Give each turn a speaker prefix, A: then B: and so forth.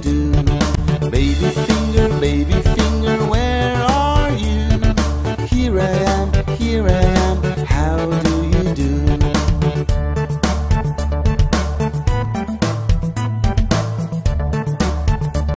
A: do. Baby finger, baby finger, where are you? Here I am, here I am.